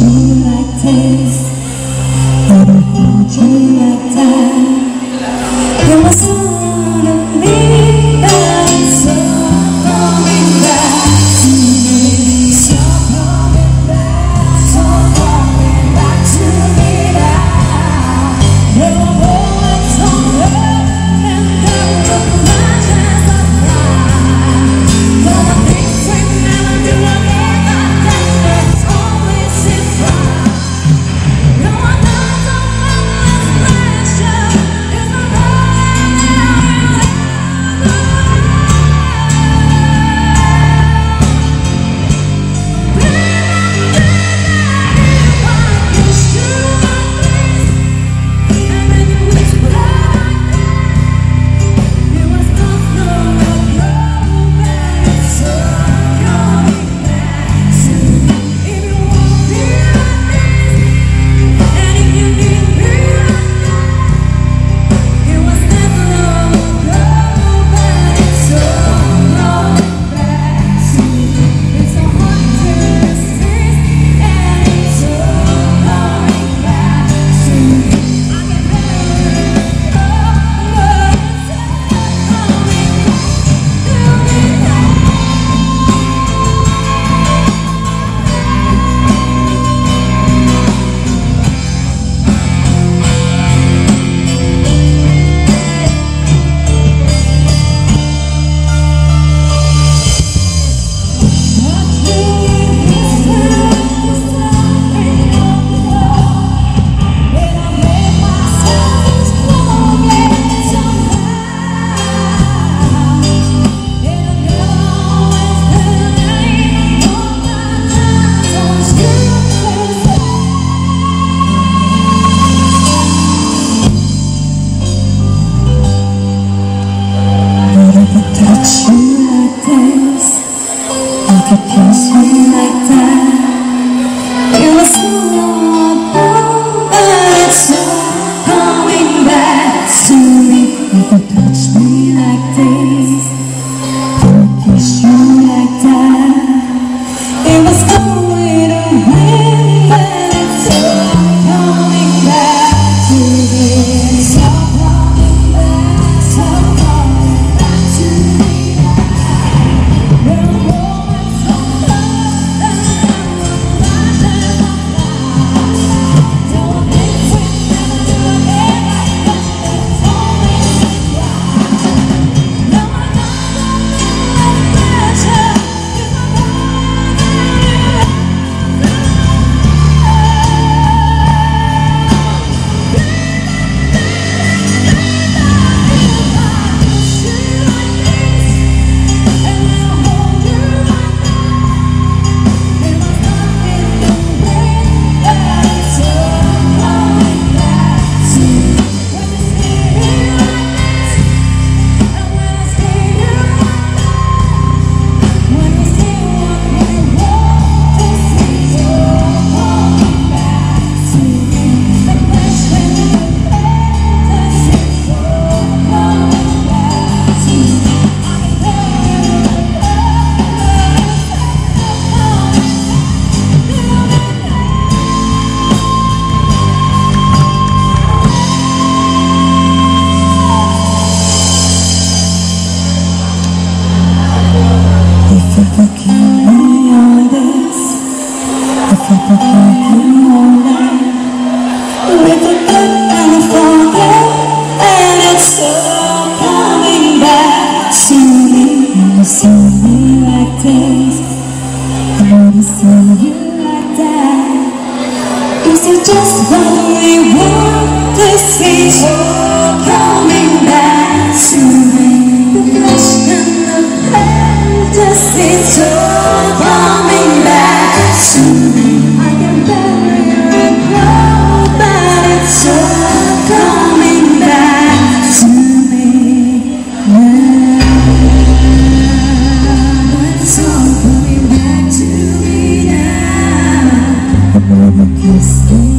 you Yes.